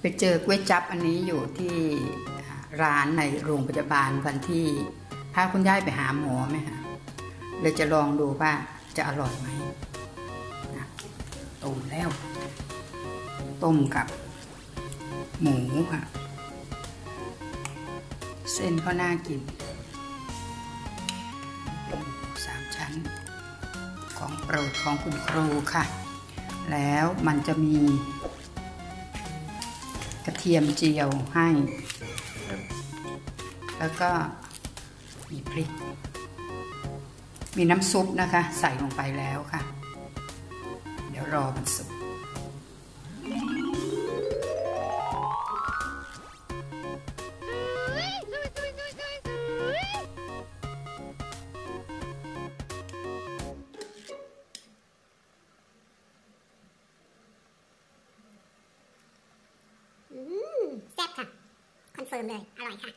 ไปเจอก๋วยจับอันนี้อยู่ที่ร้านในโรงพยาบาลวันที่พาคุณยายไปหาหมอไหมคะเลยจะลองดูว่าจะอร่อยไหมต้มแล้ว ต้มกับ หมูค่ะ เส้นก็น่ากินสามชั้น ของโปรดของคุณครูค่ะ แล้วมันจะมี ระเทียมเจียวให้ แล้วก็มีพริก มีน้ำซุปนะคะ ใส่ลงไปแล้วค่ะ เดี๋ยวรอมันสุก อนเฟิร์มเลย อร่อยค่ะ